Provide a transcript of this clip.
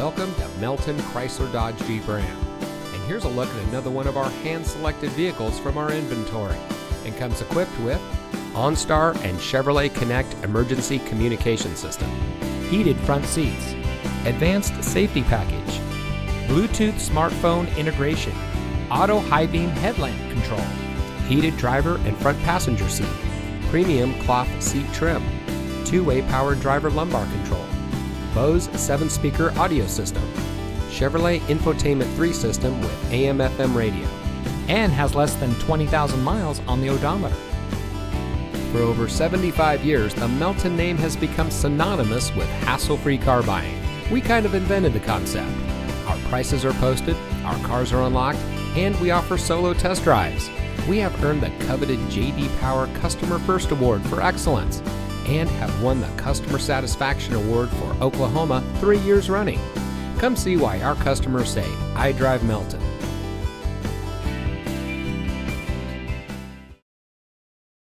Welcome to Melton Chrysler Dodge Jeep Ram. And here's a look at another one of our hand-selected vehicles from our inventory. And comes equipped with OnStar and Chevrolet Connect emergency communication system, heated front seats, advanced safety package, Bluetooth smartphone integration, auto high beam headlamp control, heated driver and front passenger seat, premium cloth seat trim, two-way power driver lumbar control, Bose 7-speaker audio system, Chevrolet Infotainment 3 system with AM/FM radio, and has less than 20,000 miles on the odometer. For over 75 years, the Melton name has become synonymous with hassle-free car buying. We kind of invented the concept. Our prices are posted, our cars are unlocked, and we offer solo test drives. We have earned the coveted JD Power Customer First Award for excellence and have won the Customer Satisfaction Award for Oklahoma three years running. Come see why our customers say, I drive Melton.